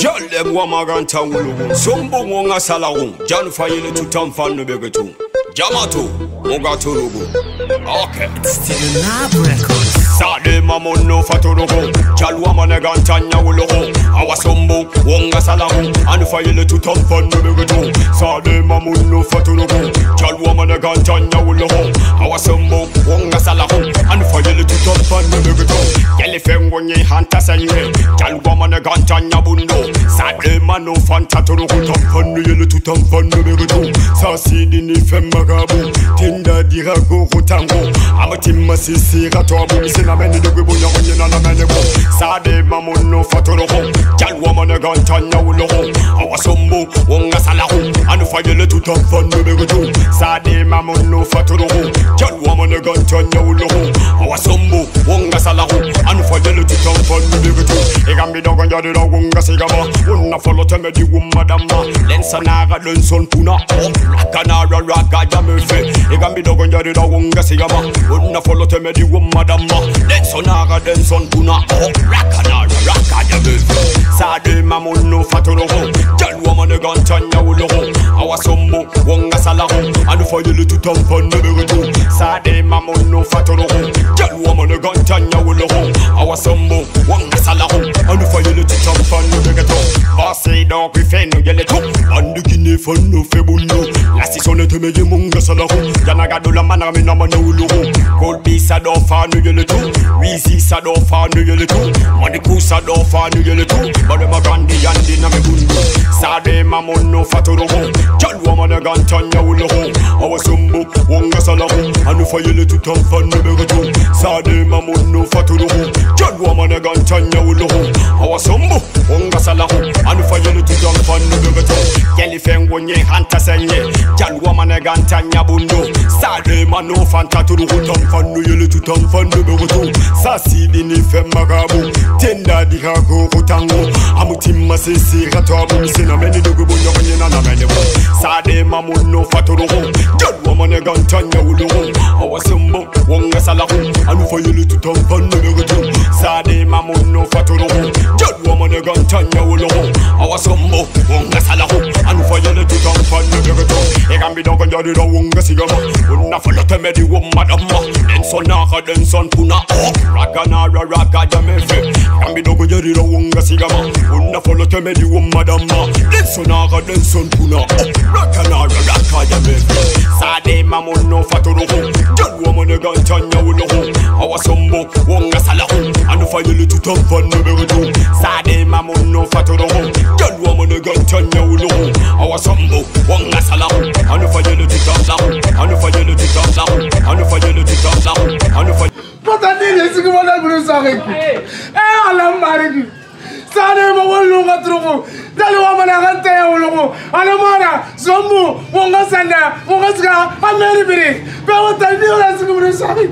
Jal dem wa maganta wulugu Sombo ngonga salagu Jan fayele tutam fanu begetu Jamato Mogato lugu Okay Still Nab Records. Sade mamono fatorogo Jalwa maneganta nyawulogo Awa sombo wonga salagu Anu fayele tutam fanu begetu Sade mamono fatorogo Jalwa maneganta nyawulogo Awa sombo wonga salagu Anu fayele tutam fanu begetu Yele fengo nye hanta sanye Jalwa maneganta nyabundo Sade mano fanta torogo Tam fanu yele tutam fanu begetu Sasidi ni femmagabu Tinda dira go rotango Amatima sisi ratobu Misina meni de gwibu nyango nyina na meni go. Sade mamono fatorogo Jalwa maneganta nyawulogo Awa sombo wonga salago Anu fayele tutam fanu begetu Sade mamono fatorogo Jalwa maneganta nyawulogo Awa sombo wonga salago Anu fayele tutam fanu begetu Igambi dogo njadi da wonga sigama Unna follow teme di wumma damma Lensa naga lenson puna Rakanara raka jamefe Igambi dogo njadi da wonga sigama Unna follow teme di wumma damma Lensa naga lenson puna Rakanara raka jamefe Sade mamono fatorogo Jalwa maneganta nyawulogo Awa sombo wonga salago Anu fayele tutam fanu begetu Sade mamono fatorogo Jalwa maneganta nyawulogo Awa sombo wonga salago Basi dog we fenu yele tu Andu kine fanu febuno Lasi sone teme ye munga salago Yanaga dola mana mina mana ulugo Gold be sa do fanu yele tu Weezy sa do fanu yele tu Money ku sa do fanu yele tu Bade magandi yandi na me gundu Sade mamono fatorogo Jalwa mana gantanya ulugo Awa sumbu wonga salago Anu fayele tutam fanu begetu Sade mamono fatorogo Jalwa mana gantanya ulugo Awa sumbu wonga salago Anu fayele tutam fanu begetu Keli fengo nye hanta senye Jalwa mana gantanya bundo. Sade mano fanta turugo tam fanu yele tutam fanu begetu Sasidi ni femmagabu Tenda di hago kutango Amutima sisi ratabu Misina meni dugu bunyo kwenye na na meni bo Sade mamuno faturugo Jalwa mana gantanya ulugo Awa sumbo wonga salago Anu fayele tutam fanu begetu Sade mamuno faturugo Jalwa mana gantanya ulugo Awa sumbo wonga salago Anu fayele tutam fanu begetu Njadi da wonga sigama Unna falo teme di wumma damma Denson naka denson puna oh Raga nara raga jamefe Egambi dogo njadi da wonga sigama Unna falo teme di wumma damma Denson naka denson puna oh Raga nara raga jamefe Sade mamuno faturugo Jalwa mane gantanya ulugo Awa sombo wonga salago Anu fayele tutam fanu عليكم ايه اللهم عليكم سانا ما ولو غترغو دلوا من غنت يا ولغو انا مانا زمو ونغسنا ونغسكا امير بري بيوتا ديولا سكبر صحيح